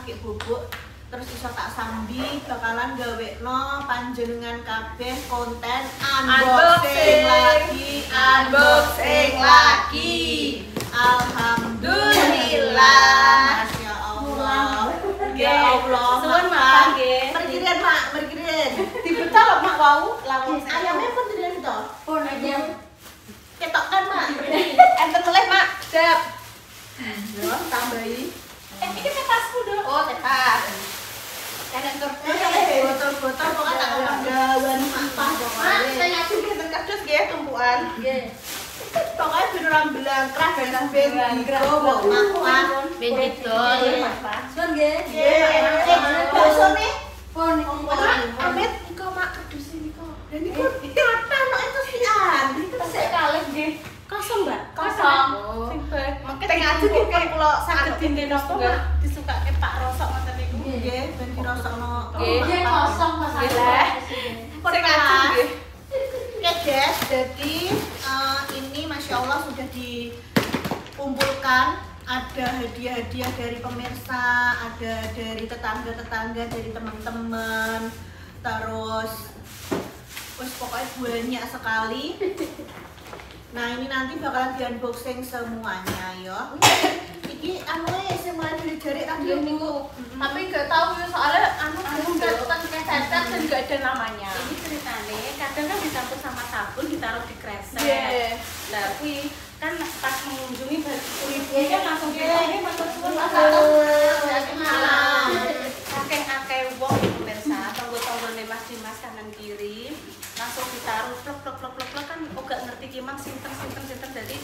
lagi bubuk terus iso tak sambi bakalan gawekno panjenengan kabeh konten unboxing Unboxing. lagi unboxing lagi. alhamdulillah. Masya Allah. Ya Allah Suwun, Mak. Merkirian, mak merkirian Dibetal lho mak wau. Lawon. ayamnya pun tidak itu pun aja. ketok kan mak. Enten meleh mak. Siap. ya tambahi Eh iki tetasku Enak tur. botol-botol pokoknya tak sampah Mak, pokoknya saya nggih kardus nggih tumpuan. Pokoknya beneran belangkrah dan Belangkrah. bendiko mau makan Bendito. Sun nggih. eh bakso nih Pun amit niko mak kedus ini kok dan ini kok kata no itu sian Sik kalih nggih. Kosong mbak Kosong. Oh. Sing baik. Makanya tengah aja kok kan kalau sakit dinding napa, nggak Mak? disukake Pak Rosok ngoten niku. Nggih, ben dirosokno. Nggih kosong Mas. Nggih. Sing aja nggih. Oke guys, jadi eh, ini masya Allah sudah dikumpulkan ada hadiah-hadiah dari pemirsa, ada dari tetangga-tetangga, dari teman-teman, terus wes pokoknya banyak sekali. Nah ini nanti bakalan di unboxing semuanya ya. Iki anu ya sing mulai dari jari tadi Iya, niku. Tapi nggak tahu ya soalnya anu Anu, bukan kesetan dan nggak ada namanya. Ini ceritanya kadang kan dicampur sama sabun ditaruh di kresek. Iya. Nah, kui kan pas mengunjungi kulitnya Iya, kan langsung iya. kita ini matur suwun Mas. Waalaikumsalam. Akeh-akeh wong pemirsa, tonggo-tonggone Mas Dimas kanan kiri langsung ditaruh plek plek plek plek plek kan kok gak ngerti gimana sinten sinten sinten jadi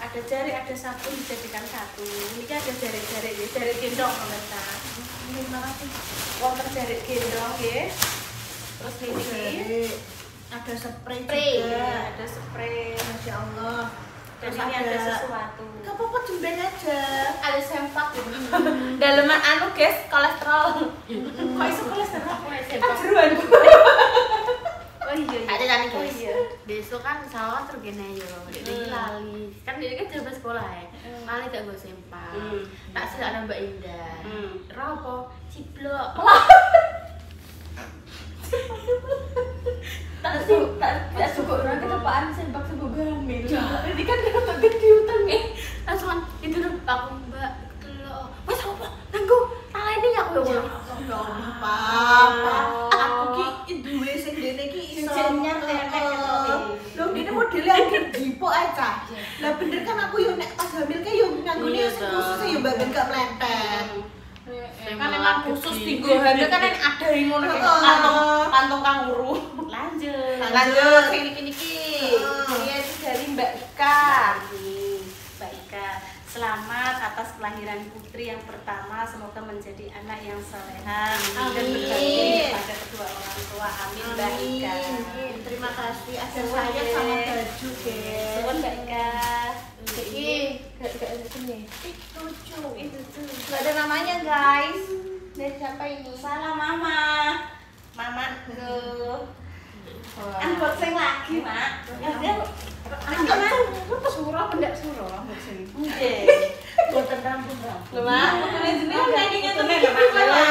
ada jari ada sabun dijadikan satu ini kan ada jari-jari ya jari gendong pemirsa Terima kasih. wonten jari gendong ya terus ini ada spray spray juga. ada spray Masya Allah. dan ini ada sesuatu Gak apa-apa jemben aja. Ada sempak gitu. Daleman anu guys kolesterol. Kok iso kolesterol? Kan jeruan. Oh iya iya. Ada tadi, oh guys. iya. Besok kan sawah terus gini yo jadi lali. Kan dia kan jabat sekolah ya. Lali gak gue sempak Hmm. tak sih ada mbak Indah. Hmm. Ropo ciblok Tak su tak tak suka orang ketepaan sempak sebuah gamil. Jadi kan dia tak gede utang. Eh langsung kan, itu aku mbak. Telok wes apa? Nanggu tali ini ya aku ya Ya Allah, apa? Aku ki duwe sing dene ki iso. Sing nyantek ketoke. Lho, dene modelnya jipo ae cah. Lah bener kan aku yo nek pas hamil ki yo nganggone Iya, sing Cah. khusus yo ben gak meleset. kan emang khusus tinggal hamil kan yang ada yang ngono kantong kantong kanguru. lanjut Lanjut sing niki niki. Heeh. Ini itu dari Mbak Ika. Selamat atas kelahiran putri yang pertama. Semoga menjadi anak yang soleha dan Amin. berbakti pada kedua orang tua. Amin, Mbak Ika. Amin. Terima kasih Suwun, saya sama baju, guys. Suwun, Mbak Ika. Iki gak gak ada sini. Lucu. Itu tuh. Gak ada namanya guys. Dari siapa ini? Salam Mama. Mamaku. Unboxing lagi, Mak. Ya, dia Anjir, Surah pendak surah sini. Nggih. Boten rampung-rampung. Lho, Mak, putune jenenge nyanyinya tuh Putune, Mak. gimana?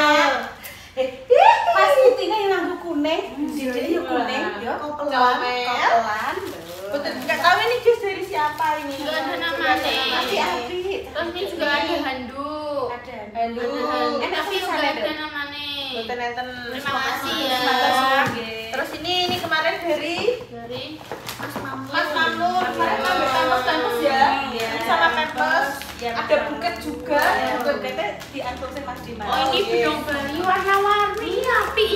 Eh, pas putihnya yang nganggo kuning, didik yo kuning, yo Kopelan, Comel. kopelan. Betul, tahu ini jus dari siapa ini. Nggak ada Nggak namanya. Tapi api. Terus ini juga ada handuk. Ada. Handuk. Ada handuk. Enak Tapi juga sana ada ada. namanya. Betul enten. Terima kasih ya. Terima kasih. Terus ini ini kemarin dari Dari Mas Mamu. Mas Manu, kemarin ngambil pampers pampers ya. Iya. Sama pampers. Iya, Ada buket juga. Iya. Buketnya di unboxing Mas Dimas. Oh ini bedong bayi warna-warni api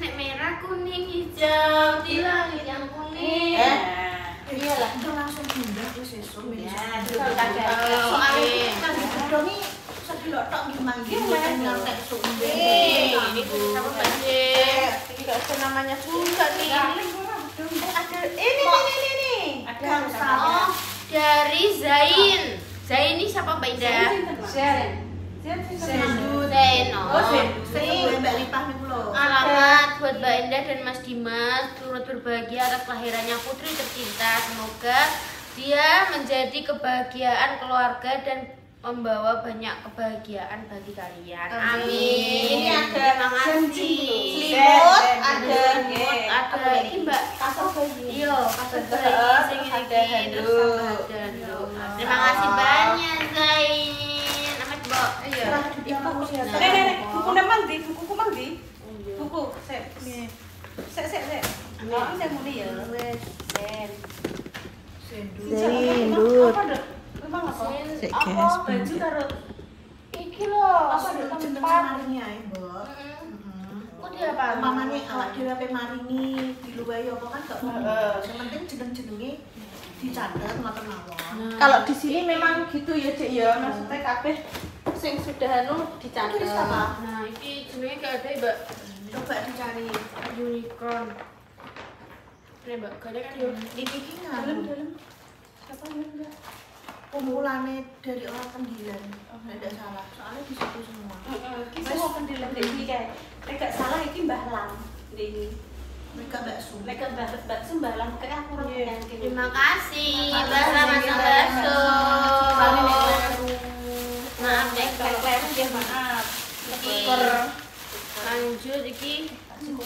Ini merah, kuning, hijau, di langit yang kuning. Eh? Iyalah, udah langsung pindah ke sesum Ya. Soalnya Oke. kan bedongi sedilok tok gimana nyantek sumbe. Nih, Ini. Ini nggak ada namanya juga nih. Eh, ada ini nih nih nih nih. Ada namanya. Oh, dari Zain. Zain ini siapa Mbak sama. Zain. Oh, mbak lipah niku lho. Alamat buat Mbak Endah dan Mas Dimas turut berbahagia atas kelahirannya putri tercinta. Semoga dia menjadi kebahagiaan keluarga dan membawa banyak kebahagiaan bagi kalian. Amin. Ini ada kasih. selimut, ada Selimut, ada ini Mbak kasur bayi. Iya, kasur bayi sing iki terus. Terima kasih banyak Zain. Amat, Mbak. Iya. Serah dia mau siapa? Nek nek nek, buku nang mang ndi? Bukuku mang ndi? Buku, sik. Sik sik sik. Oh, saya muni ya. Wes. Sen. Apa? Sik, Apa guys, baju karo Iki loh, Apa Jeneng nduk jeneng tempat? samaringnya ya, Mbok. Kok dia apa? Umpamane awak dhewe ape maringi diluwahi apa kan gak apa-apa. Heeh. Yang penting jeneng-jenenge dicatet ngoten mawon. Kalau di sini memang gitu ya, Cek ya. Maksudnya kabeh sing sudah anu apa? Nah, iki jenenge gak ada, Mbak. Coba dicari. Unicorn. Ini, Mbak, gak ada kan ya? Iki iki dalam nganu. dalam. Siapa yang Kumpulannya dari orang pendilan. Tidak salah. Soalnya di situ semua. Heeh, ki semua pendilan iki kae. Nek gak salah iki Mbah Lam. Ini. Mereka bakso. Nek gak Mbah Mbah Mbah Lam kayak aku ora Iya. yakin. Terima kasih, Terima Mbak kasih, Rama Mbak. Bakso. Maaf deh kalau kleru dia maaf. Lanjut iki.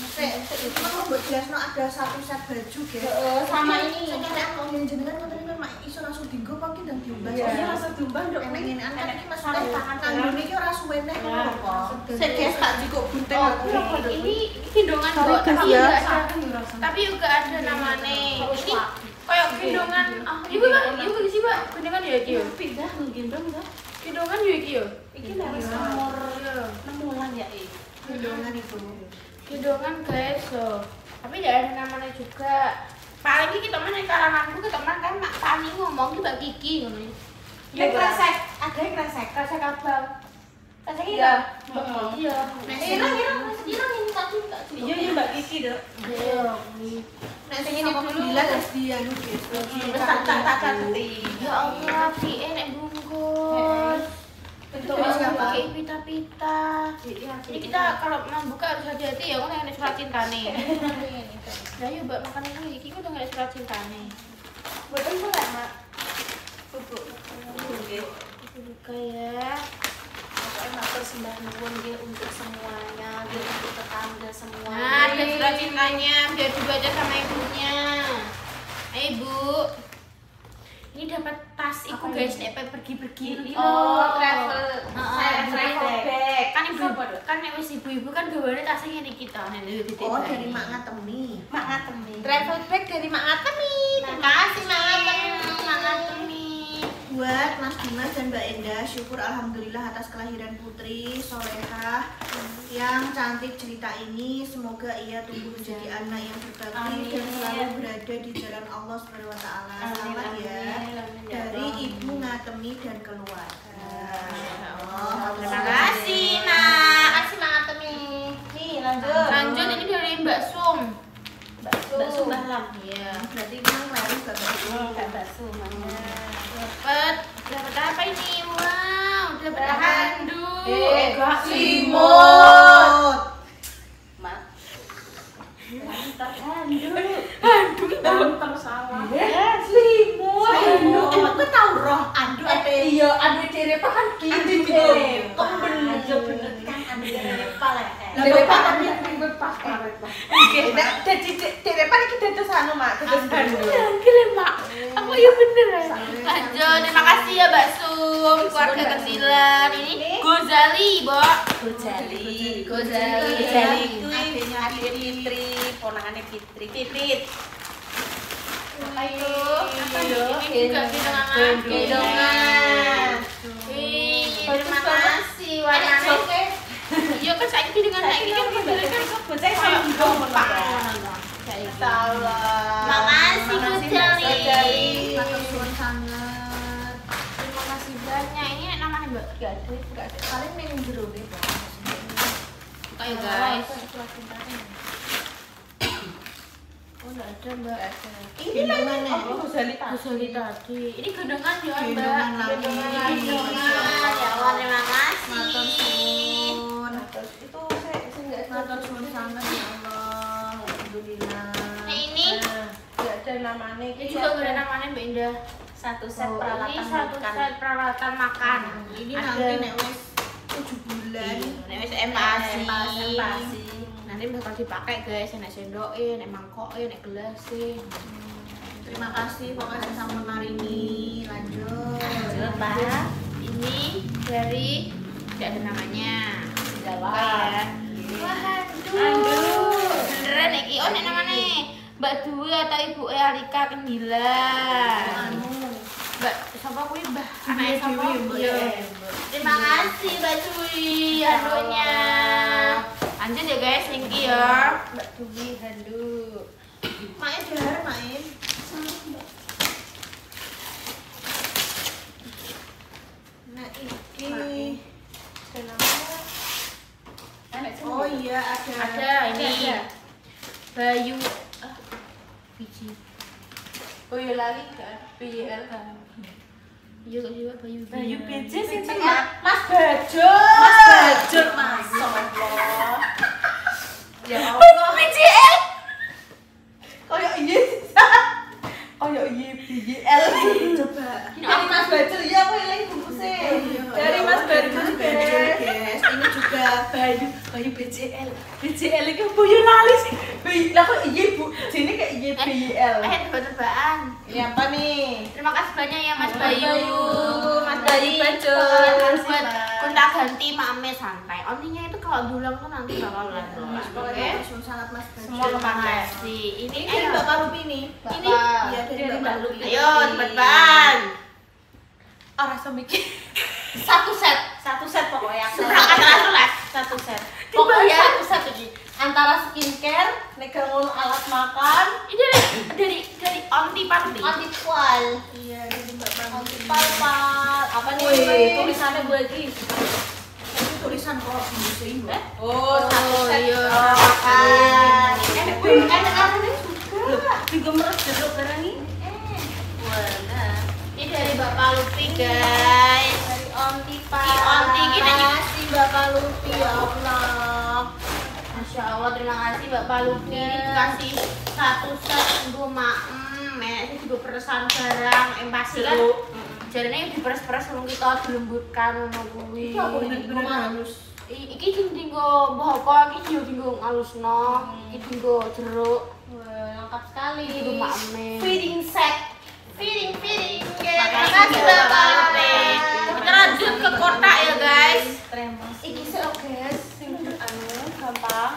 Sik, itu kan mbok jelasno ada satu set baju, guys. Heeh, sama ini. Nek aku yang jenengan ngoten iki mak iso langsung dienggo apa ki ndang diumbah. Iya, langsung diumbah nduk. Enek ngene kan iki Mas sarung Teh tangan kanggone iki ora suwene ngono lho kok. Sik guys, tak jikuk gunting aku. Ini ini gendongan guys, tapi ya. juga ada tapi juga ada namanya. Ini kayak gendongan. Ah, ibu Mbak, ibu sini Mbak. Gendongan ya iki ya. pindah ngendong to. Gendongan ya iki ya. Iki nek umur 6 bulan ya iki. Gendongan itu. Gendongan guys, so. Tapi ya ada namanya juga. Paling iki temen yang kalanganku ke teman kan mak Tani ngomong ki Mbak Kiki ngono. Nek kresek, ada yang kresek. Kresek abang. Kresek iki Iya. Iya. Nek Irang, sing irang, irang ini tak Iya iya Mbak Kiki dok. Iya. nek sing ini pendilan wis dianu guys. Wis tak tak tak ganti. Ya Allah, di enek bungkus. Bentuknya siapa? Pakai pita-pita. Ini kita kalau mau buka harus hati-hati ya, kan ada surat cinta nih. Nah, yuk mbak makan ini, ini udah nggak ada surat cinta nih. Boten boleh Mak. Bubuk. Buka ya. Pokoknya sembah nuwun nggih untuk semuanya, nggih untuk tetangga semua. Nah, ada surat cintanya, biar dibaca sama ibunya. Ibu. Ini dapat tas iku guys, nek pe pergi-pergi. Oh, travel. Heeh, travel bag. kan ibu kan nek wis ibu-ibu kan gawane tasnya ngene kita nek titik Oh, dari Mak Ngatemi. Mak ngatem nih. Travel bag dari Mak Atemi. Terima kasih Mak Atemi. Buat Mas Dimas dan Mbak Endah, syukur alhamdulillah atas kelahiran putri solehah yang cantik cerita ini. Semoga ia tumbuh menjadi anak yang berbakti Amin. dan selalu berada di jalan Allah Subhanahu wa taala. Selamat ya. Dari Ibu Ngatemi dan keluarga. Allah. Terima kasih, Nak. Kasih Mak Atemi. Nih, lanjut. Lanjut ini dari Mbak Sum. Bakso. Mbak Sumbah Lam. Iya. Berarti memang lalu gak bakso. Oh, Kak Dapat dapat apa ini? Wow, dapat handuk. Eh, Gak Simut. Mak. Lantar handuk. Handuk lantar salah. Selimut. Aduh, emang gue tau roh aduh apa Iya, aduh Derepa kan gitu. Kembel. Iya bener kan anu Derepa lah. Derepa tapi pas banget, Pak. Jadi ini kita anu, Mak. Terus bandung. Gila, Mak. Aku ya bener ya. Lanjut, terima kasih ya Mbak Sum, keluarga kecilan. Ini Gozali, Bo. Gozali. Adiknya adik Fitri, ponakannya Fitri. Fitrit. Ayo, ini juga. Wih, Bagus terima kasih warnanya. Iya kan saya dengan saya ini kan modelnya kan Bocah kayak sama gampang. Salah. Makasih Gojali. Gojali. Matur suwun sangat. Terima kasih banyak. Ini namanya Mbak. Gak ada, gak ada. Paling ning jero nih, Pak. Buka ya guys. Oh enggak ada Mbak. Ini mana? Oh, Gozali tadi. Tadi. Ini gendongan ya Mbak. Gendongan. Gendongan. Gendongan. Ya Allah terima kasih itu saya saya nggak ya ini nggak ada namanya ini juga nggak ada satu oh, set peralatan makan. Nah, ini nanti tujuh bulan iya, nanti bakal dipakai guys sendokin emang kok gelasin. Terima kasih pokoknya sama Marini. Lanjut. Lanjut, Pak. Ini dari tidak ada namanya. Jawa. ya. Waduh. Beneran iki oh nek namanya Mbak Dwi atau Ibu Alika Kendila. Anu. Mbak siapa kuwi Mbak? Mbak. Iya. Terima kasih Mbak Dwi handonya. Lanjut ya guys, you ya. Mbak Dwi handuk. Main dahar main. Nah ini. Oh iya ada. Ada ini. Bayu ah, biji. Oh iya lali kan, PYL kan. Iya kok juga Bayu. Bayu BJ sih Mas Bajo. Mas Bajur masuk. Ya Allah. BCL. Kayak iya. Kayak iya PYL. Coba. Dari Mas Bajo iya aku eling bungkusnya. Dari Mas Bajo guys. Ini juga Bayu, Bayu BCL. BCL itu Bayu lali sih. Bayu, lah kok iya Bu? Sini kayak iya BYL. Eh, tebak-tebakan. Ini apa nih? Terima kasih banyak ya Mas Mas Bayu. Bayu, Mas Bayu Bajo. Buat kontak ganti mame santai. Ontinya itu kalau dulang tuh nanti bakal langsung. Oke. Pokoknya langsung sangat Mas Bajur. Semua Terima kepakai. kasih. Ini Ini dari. Bapak Rupi nih. Ini Iya dari Bapak Rupi. Ayo tebak-tebakan. Oh, rasa mikir. Satu set. Satu set pokoknya. Seberangkat langsung lah. Satu set. Pokoknya satu satu iki. Antara skincare, nek ngono alat makan, Ini dari dari dari onti party. antipal, Iya dari Bapak Rupi. antipal pal, nih? Tulisannya gue lagi. Itu tulisan kok bahasa Inggris. Oh, satu Oh, set iya. alat makan. Enak, Wih, enak arahnya juga. Juga meres jeruk barang ini. Wah, Ini dari Bapak Lupi guys. Dari onti pal. Ki onti iki nek Terima kasih Bapak Lupi ya Allah. Masya Allah, terima kasih Bapak Lupi Ini dikasih satu set untuk maem Ini juga peresan barang Empasi kan Jadinya yang diperes-peres belum kita dilembutkan ngono kuwi. Iki apa bener-bener halus? Iki sing dinggo mbah apa iki yo dinggo ngalusno. Iki dinggo jeruk. Wah, lengkap sekali. Iki dinggo maeme. Feeding set. Feeding feeding Terima Terima kasih, kasih Bapak. Kita lanjut ke kotak ya guys. Iki sih guys. Sing anu gampang.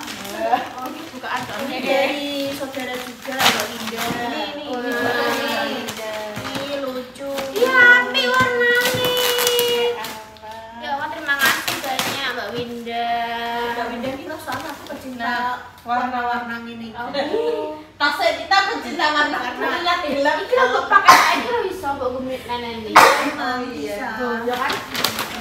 Oh, ini bukaan dari saudara juga Mbak Linda. Warna-warna ini. Tasnya kita pencinta warna karena hilang. Iki lho mbok pakai iso mbok gemit nenen iki. Emang iya. bisa. Ya kan?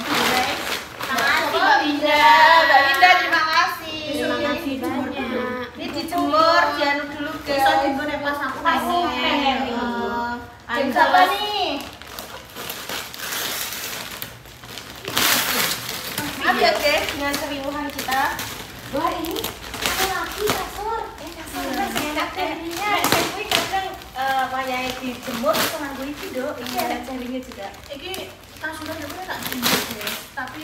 Guys, Terima kasih Mbak Mbak Winda. Mbak Winda terima kasih. Terima Ini kasih dijemur banyak. dulu. Ini dijemur, dianu dulu Bisa guys. juga nih pas aku. Heeh. Jam berapa nih? Maaf ya dengan keriuhan kita. Wah ini ada lagi kasur. Eh kasur deh. Nah, ini kadang eh, wayahe dijemur itu nganggo iki do. Ini ada jaringnya juga. Iki kasuran aku tak jemur. Tapi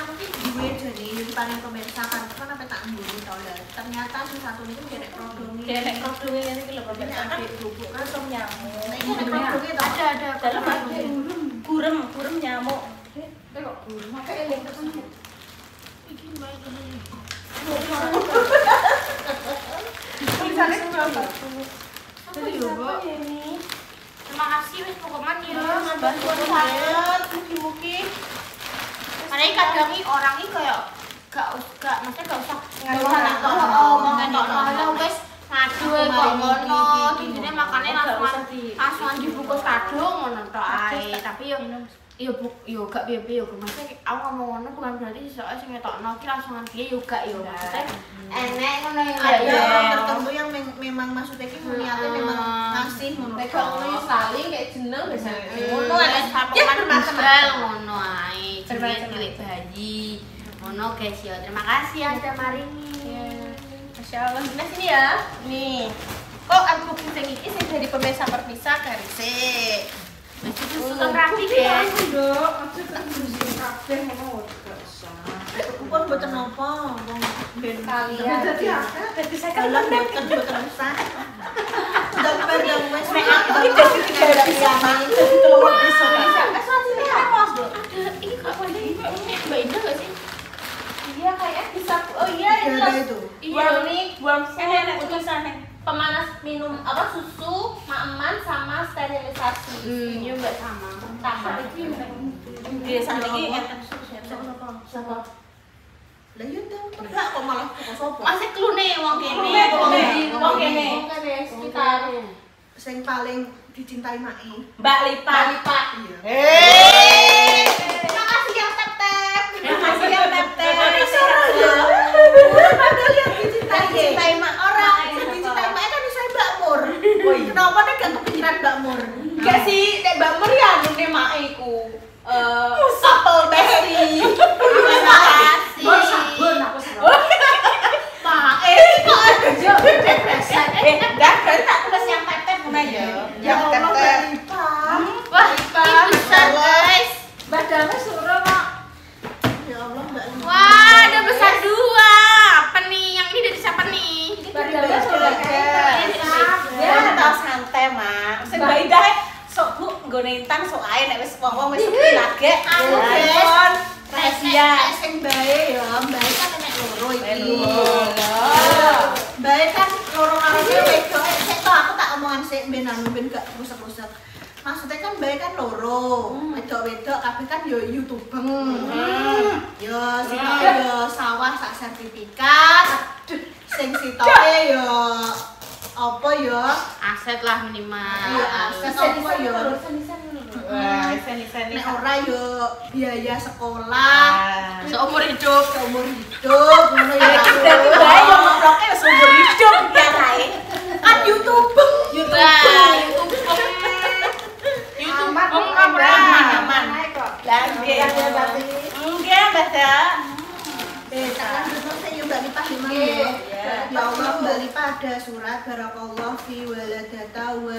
aku ki duwe jadi di paling pemirsa kan kan apa tak lah. Ternyata satu. Kayak produknya ini kalau Ini pemirsa akan di dibubuk kan. langsung nyamuk. Nah, ini ada. Ada ada Dalam ada gurem, gurem nyamuk. Tulisannya berapa? Apa ya? Terima kasih wis pokoknya ya. Bantuan banget, mugi-mugi. Karena ini kadang ini orang ini kayak gak gak maksudnya gak usah oh ngadu kok ngono langsung langsung dibungkus kadung ngono tok ae tapi yo yo bu. Yo gak piye piye yo maksudnya aku ngomong ngono bukan berarti sesuatu sing ngetokno ki langsungan piye yo gak yo. Maksudnya enek ngono ya Ada ya orang tertentu yang mem- memang maksudnya ki niatnya memang ngasih ngono. Nek ngono saling kayak jeneng biasanya. ngono. Ada sapu Ya, kan bal ngono ae. Jenenge Bermacam-macam. cilik bayi ngono guys yo. Terima kasih ya sudah marini Masya Allah. Nah sini ya. Nih. kok aku sing iki sing dari pemirsa perpisah garis sik Susun rapi guys. Aku pun boten napa, wong ben Kalian. dadi akeh. dadi saya Dalam boten boten usah. Sudah bareng wes nek aku iki dadi tiga bisa dadi telur bisa bisa Ada ini kok ini Mbak Indah nggak sih? Iya kayak bisa. Oh iya itu. Buang nih, buang enak tulisannya pemanas minum apa susu, maeman sama sterilisasi. Hmm, ya Mbak sama. Sama. biasa iki Siapa? Lah iya dong, enggak kok malah kok sapa? masih klune wong kene wong kene sekitar. Sing paling dicintai Mai. Mbak Lipa Lipat. Iya. Makasih yang tep-tep. makasih ya Tep Tep. Padahal yang dicintai Dicintai Mak. orang yang dicintai Mak kan saya Mbak Mur. Kenapa nek gak kepikiran Mbak Mur? Gak sih, nek Mbak Mer ya mak iku. Eh, apel besti. Bon sabun aku seneng. Mak eh kok depresan. Eh, dah berarti tak tulis yang Tep Tep ngono ya. Ya Allah Mbak Lipa. Wah, ini besar guys. Badannya suruh mak. Ya Allah Mbak Lipa. Wah, ada besar dua. Apa nih? Yang ini dari siapa nih? Badannya suruh Ya, Mak. Sing Mbak Indah sok Bu nggone intan sok ae nek wis wong-wong wis lagi. Anu, Ya, Guys. Rahasia sing bae ya, bae kan nek loro iki. Bae kan loro karo wedok. Sik to aku tak omongan sik ben anu ben gak rusak-rusak. Maksudnya kan bae kan loro, wedok-wedok kabeh kan yo YouTubeng. Yo sitoke yo sawah sak sertifikat. Sing sitoke yo apa yo? Aset lah minimal. Iya, aset apa yo? Wah, seni-seni. Nek ora yo biaya sekolah. Ah. Seumur hidup. seumur hidup ngono ya Iki berarti bae yo ngebloknya wis umur hidup ya kae. kan youtubeng Wah, YouTube. YouTube. Aman, Om aman, aman. Lah nggih. Ya. Enggak, Mbak Eh saya Mbak Iya. ya. Ya. Allah Mbak ada surat barakallah fi waladata wa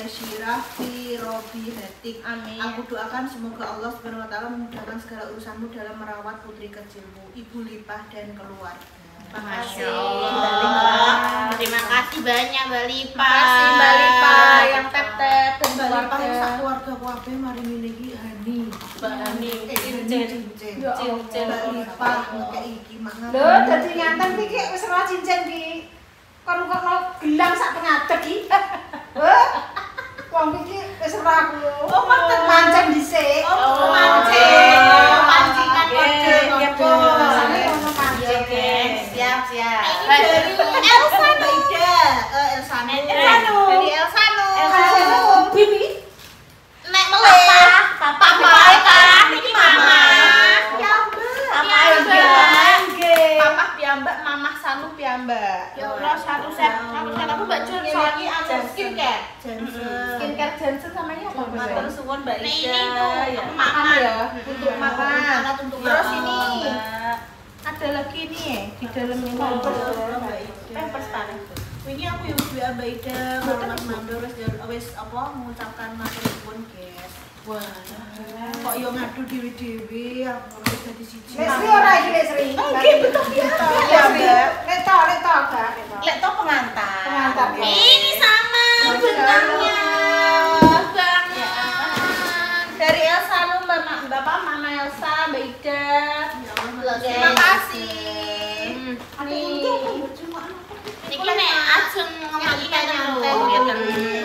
yasyirah fi robi hatik Amin. aku doakan semoga Allah subhanahu wa ta'ala memudahkan segala urusanmu dalam merawat putri kecilmu Ibu Lipa dan keluarga. Masya Allah. Terima kasih banyak Mbak Lipa. Makasih Mbak Lipa yang tep-tep dan Mbak Lipa yang keluarga. sak keluarga kabeh mari ngene iki Hani Mbak Hani, eh cincin. cincin Cincin. Ngekei iki mangan Lho, dadi nganten iki wis ora cincin ki. Kon kok gelang sak pengadeg ki. Heh. Wong iki wis ora aku. Oh, manten. mancing dhisik. Oh, mancing. Pancingan Oke, kode iya, mancing. Oke, siap, siap. Ini dari Elsa. Eh, Elsa. Dari Elsa hobi iki. Nek. Papa, Papa, Papa, ini mama. Ya, Papa, Mbak. Mbak. Papa mamah sanu piyambak. Ya Allah, satu set, satu set aku Mbak Jun. Ini anu skincare. Skincare Johnson namanya apa? Mbak? Matur suwun Mbak Nah, Ida. ini Ya. Makan ya, untuk makan. Untuk Terus ini Mbak. ada lagi ini ya di dalam ini. Pampers Mbak Ida. Pampers paling. Ini aku yang Mbak Mbak Ida, Mas Mandor wis apa mengucapkan matur suwun, guys. Wah, kok yo ngadu dewi-dewi, aku wis dadi siji. Lesri ora iki Lesri. Oke, betul ya. Ya, Mbak. Nek to, nek to, Kak. nek to. Lek to pengantar. Pengantar. Ini sama Masya bentangnya. Allah. Banget. Dari Elsa lu Mbak Bapak Mama Elsa, Mbak Ida. Ya Allah, Terima kasih. Hmm. Nih. Iki nek ajeng ngomong iki ngeten.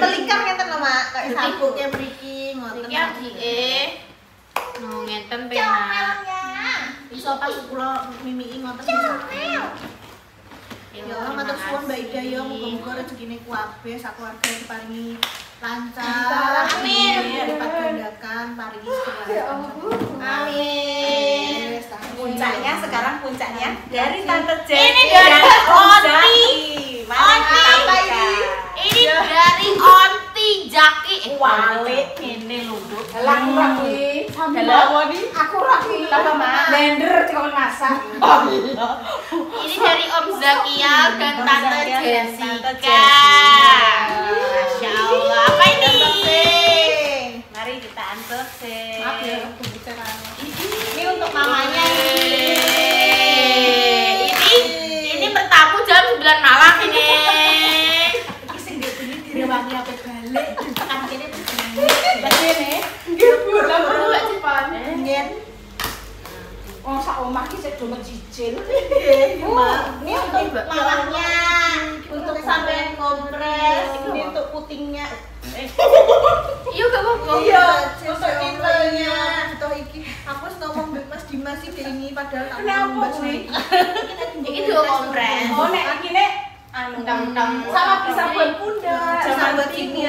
Melingkar ngeten lho, Mak. Kayak sabuknya mriki ngoten. Iki adike. No ngeten penak. Iso pas kula mimiki ngoten bisa. Ya Allah, matur suwun Mbak Ida ya, muga-muga rezekine kuwabe sakeluarga diparingi lancar. Amin. Lipat gandakan, paringi segala. Amin. Puncaknya sekarang puncaknya dari Tante J. Ini dari Onti. Mari Onti. kita Apa buka. Ini dari Onti Jaki. Eh, Wale ini Bu. Lah kurang iki. Dalam Aku rapi. Apa, Mak? Blender dikon masak. Ini dari Om Zakia dan Tante Jessica. Masya Allah. Apa ini? Mari kita unboxing. Maaf ya. Ini untuk mamanya Ini ini bertamu jam 9 malam ini. Iki sing ndek bunyi direwangi apa balik. Tekan kene begini. Begini. Lah perlu gak cepat? Ngen. Wong sak omah ki sik do mencicil. Mak. Ini untuk mamanya, untuk sampean kompres, ini untuk putingnya. Iya gak apa-apa. Iya, untuk untuk titelnya. Toh iki aku wis ngomong mbek Mas Dimas iki ini padahal Kenapa, ngomong? Dimas. Ini dua kompres. Oh, nek iki nek anu sama bisa buat bunda. Sama buat ibu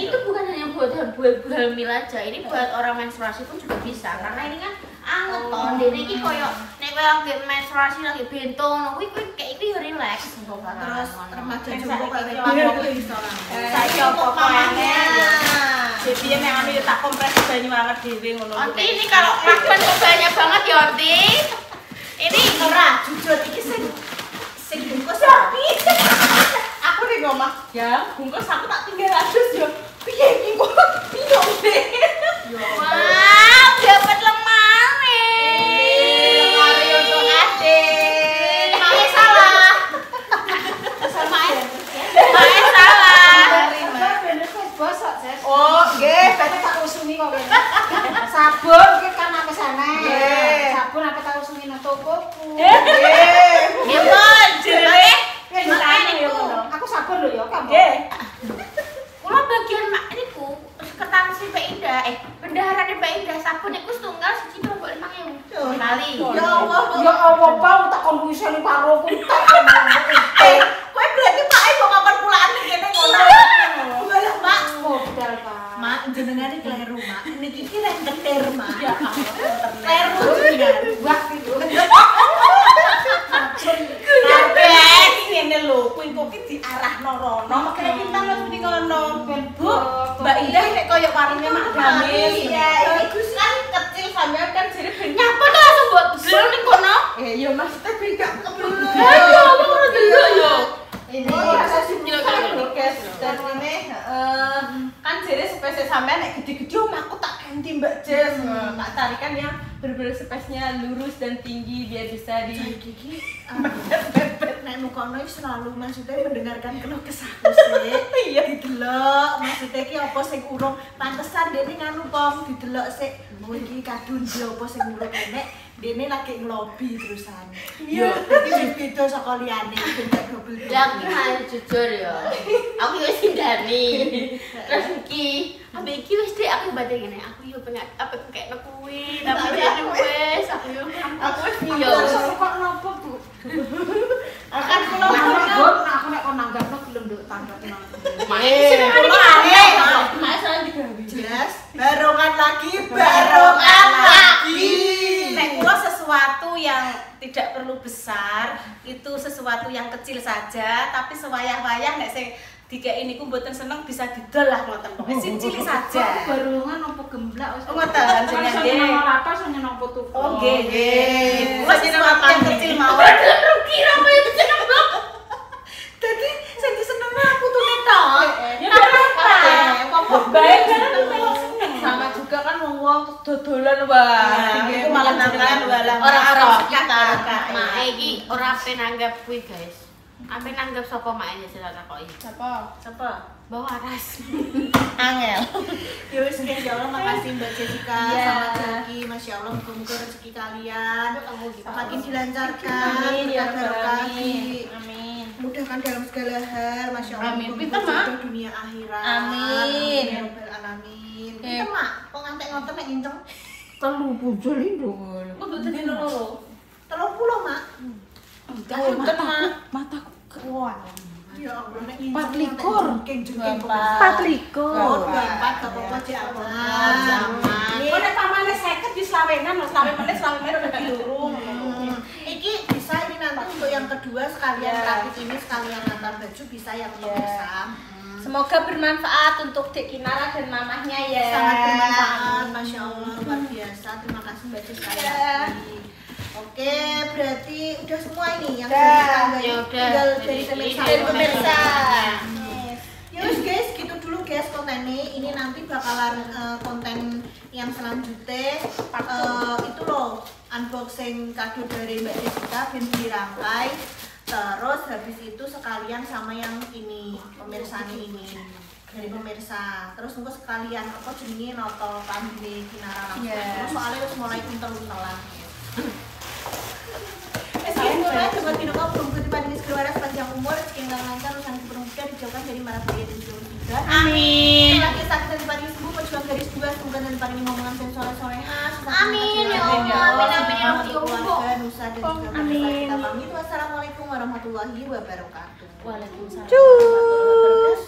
itu bukan hanya buat buat buat hamil aja, ini buat orang menstruasi pun juga bisa karena ini kan anget toh. Dene iki koyo nek koyo lagi menstruasi lagi bentong, kuwi kuwi kayak iki yo relax Terus remaja jumbo yo. kok iso lah. Saiki apa mamanya. Jadi nek anu ya tak kompres banyu anget dhewe ngono. Onti ini kalau lakban kok banyak banget ya Onti. Ini Ora, jujur iki sing sing bungkus rapi. aku nih ngomong ya bungkus aku tak tinggal adus yo piye iki kok piye deh wow, Sabun ki kan apa sana. Nggih. Sabun apa tak usumi nang tokoku. Ya anu ya ngono. Aku sabun lho ya, kamu. Kula bagian mak niku sekretaris Mbak Indah, eh bendahara Mbak Indah sabun niku setunggal siji mbok 5000. Kali. Ya Allah. Ya Allah, Pak, tak kon wisani karo ku tak. Eh, kowe berarti Pak e kok kapan pulaan kene ngono. Malah Pak. Modal, Pak. Mak jenengane kleru, Mak. Niki iki rek ketir, Mak. ya Allah Kleru jenengan. Wah, itu. kabeh ngene lho kuwi kok ki diarahno rono makane kita harus muni ngono Bu Mbak Indah nek koyo warungnya Mak Damis Iya, ini kan kecil sampean kan jadi ben Nyapa tuh langsung buat belum ning kono. eh yo maksudnya beda kebelum Ayo, apa ora delok yo. ini Oh, rasa sih Gila, bukan gila, lho, ini eh, kan jadi spesies sampean nek gede-gede om aku tak ganti Mbak Jess. Eh, Tak carikan yang bener-bener spesiesnya lurus dan tinggi biar bisa di Gigi nek nukono selalu maksudnya mendengarkan keluh kesahku sih. Iya. Didelok, maksudnya iki apa sing urung pantesan dene nganu pom didelok sik. Oh iki kadun dia apa sing urung enek, dene lagi ngelobi terusan. Yo, iki beda saka liyane, double. Lah iki mah jujur ya. Aku yo sindani. Terus iki, ambek iki wis dek aku batin ngene. Aku yo pengen apa kayak kuwi, tapi jane wis aku yo. aku wis Yo. iya. Langsung kok nopo, Bu? Akan kula Nah, mau aku nek kon nanggapno gelem nduk tanggap nang. Senengane iki aneh. aneh. Mak salah digawe. Jelas, barongan lagi, barongan lagi. Nek kula sesuatu yang tidak perlu besar, itu sesuatu yang kecil saja, tapi sewayah-wayah nek sing dikek ini ku mboten seneng bisa didol lah ngoten pokoke sing cilik saja. Barongan opo gemblak wis. Oh, ngoten, Jenengan nggih. nang apa sono nang foto. Oh nggih nggih. Kula sesuatu yang kecil mawon. Rugi ra kowe seneng banget. Dadi sing disenengno aku tuh tok. Ya apa? Apa Baik kan juga kan wong-wong dodolan wah. Itu malah nangan walah Orang-orang masuk sekitar kakak. mak iki ora ape nanggap kuwi, guys. Ape nanggap sapa mak aja sing takoki. Siapa? Siapa? Bawa ras. Angel. Ya wis ya Allah makasih Mbak Jessica Iya. sama Jaki Masya Allah muga-muga rezeki kalian makin dilancarkan Amin ya rabbal Amin. mudahkan dalam segala hal Masya Allah Amin. Pinter, Mak. dunia akhirat Amin. ya Rabbal Eh. Mak kok ngantek ngoten nek nginceng Telu. Kok loro? telung puluh mak Mboten, Mak. Mataku Wah. ya Allah nek Empat likur. empat apa-apa jangan Jangan. Kok nek pamane 50 di slawenan, lho, slawe meneh slawe meneh udah dilurung. Hmm. Iki bisa ini nanti untuk yang kedua sekalian Iya. rakit ini sekalian antar baju bisa yang Iya. pemirsa. Semoga bermanfaat untuk Dek Kinara dan mamahnya ya. sangat bermanfaat masya allah luar biasa terima kasih mbak Cis sekali Ya. oke berarti udah semua ini yang Udah. dari Ya ini. udah. tinggal dari pemirsa Dari pemirsa. Yus guys, gitu dulu guys kontennya. Ini nanti bakalan eh, konten yang selanjutnya eh, itu loh unboxing kado dari Mbak Jessica bin dirangkai. Terus habis itu sekalian sama yang ini pemirsanya ini dari pemirsa. Terus nunggu sekalian apa jenenge notol kambine kinara langsung. Iya. Terus soalnya wis mulai untel-untelan. Eh, dulu dengan tidak kau belum berarti pada segera sepanjang umur, yang lancar, urusan juga dijauhkan dari mara bahaya dan jauh juga. Amin. Selagi sakit dan paling sembuh, pejuang garis dua, semoga dan paling ngomongan sore-sore khas. Amin ya Allah. Amin amin ya Amin. Amin. Wassalamualaikum warahmatullahi wabarakatuh. Waalaikumsalam. Cus.